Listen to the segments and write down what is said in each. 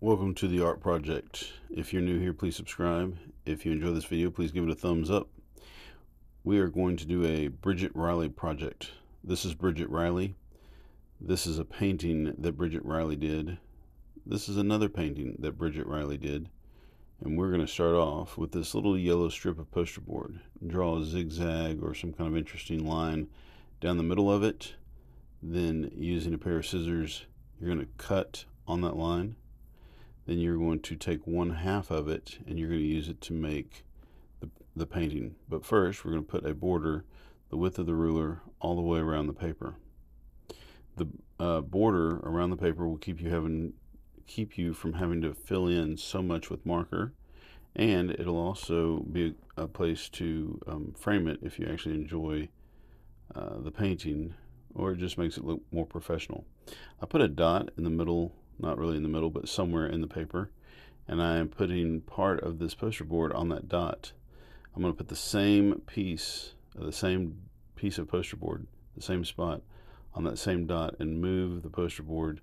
Welcome to the art project. If you're new here, please subscribe. If you enjoy this video, please give it a thumbs up. We are going to do a Bridget Riley project. This is Bridget Riley. This is a painting that Bridget Riley did. This is another painting that Bridget Riley did. And we're going to start off with this little yellow strip of poster board. Draw a zigzag or some kind of interesting line down the middle of it. Then using a pair of scissors, you're going to cut on that line then you're going to take one half of it and you're going to use it to make the, the painting. But first, we're going to put a border the width of the ruler all the way around the paper. The uh, border around the paper will keep you having keep you from having to fill in so much with marker and it'll also be a, place to um, frame it if you actually enjoy uh, the painting or it just makes it look more professional. I put a dot in the middle not really in the middle, but somewhere in the paper. And I am putting part of this poster board on that dot. I'm going to put the same piece, uh, the same piece of poster board, the same spot on that same dot and move the poster board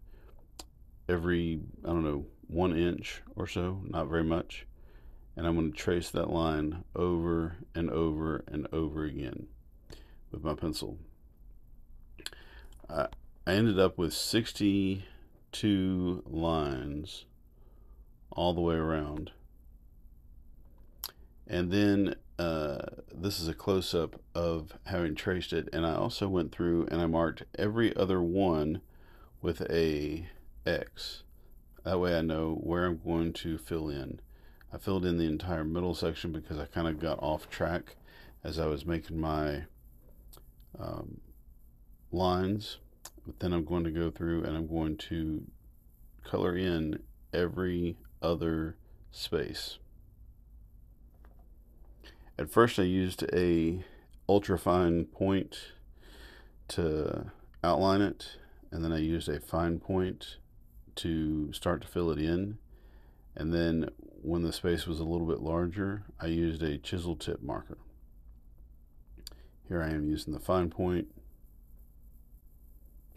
every, I don't know, one inch or so, not very much. And I'm going to trace that line over and over and over again with my pencil. I, I ended up with 60 two lines all the way around. And then uh, this is a close-up of having traced it. And I also went through and I marked every other one with a X. That way I know where I'm going to fill in. I filled in the entire middle section because I kind of got off track as I was making my um, lines but then I'm going to go through and I'm going to color in every other space. At first I used a ultra-fine point to outline it and then I used a fine point to start to fill it in and then when the space was a little bit larger I used a chisel tip marker. Here I am using the fine point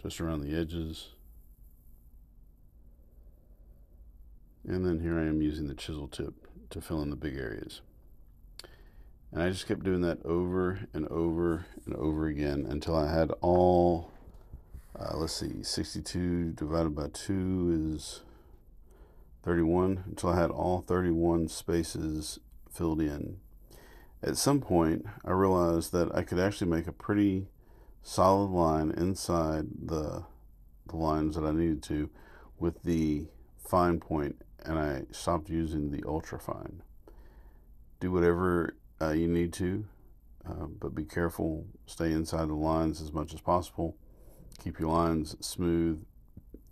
just around the edges. And then here I am using the chisel tip to fill in the big areas. And I just kept doing that over and over and over again until I had all, uh, let's see, 62 divided by 2 is 31, until I had all 31 spaces filled in. At some point, I realized that I could actually make a pretty solid line inside the, the lines that I needed to with the fine point and I stopped using the ultra fine. Do whatever uh, you need to, uh, but be careful. Stay inside the lines as much as possible. Keep your lines smooth.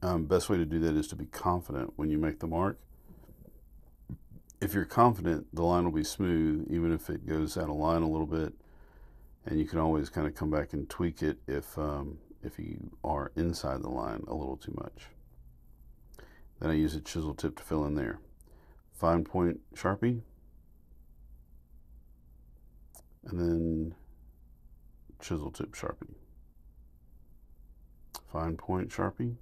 Um, best way to do that is to be confident when you make the mark. If you're confident, the line will be smooth, even if it goes out of line a little bit and you can always kind of come back and tweak it if um, if you are inside the line a little too much. Then I use a chisel tip to fill in there. Fine point Sharpie. And then chisel tip Sharpie. Fine point Sharpie.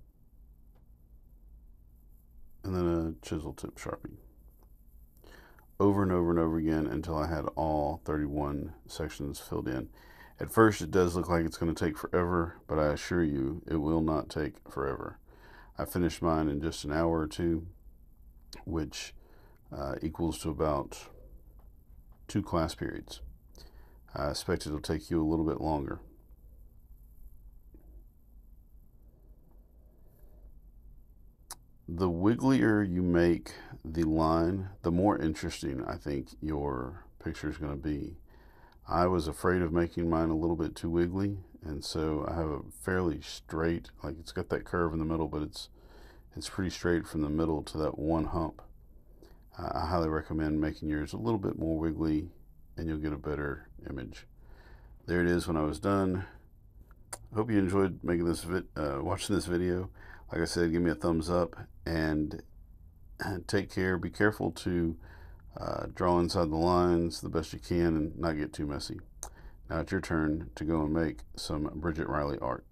And then a chisel tip Sharpie over and over and over again until I had all 31 sections filled in. At first, it does look like it's going to take forever, but I assure you, it will not take forever. I finished mine in just an hour or two, which uh, equals to about two class periods. I expect it'll take you a little bit longer. the wigglier you make the line, the more interesting I think your picture is going to be. I was afraid of making mine a little bit too wiggly, and so I have a fairly straight, like it's got that curve in the middle, but it's it's pretty straight from the middle to that one hump. Uh, I highly recommend making yours a little bit more wiggly, and you'll get a better image. There it is when I was done. Hope you enjoyed making this vid uh, watching this video like I said, give me a thumbs up and take care. Be careful to uh, draw inside the lines the best you can and not get too messy. Now it's your turn to go and make some Bridget Riley art.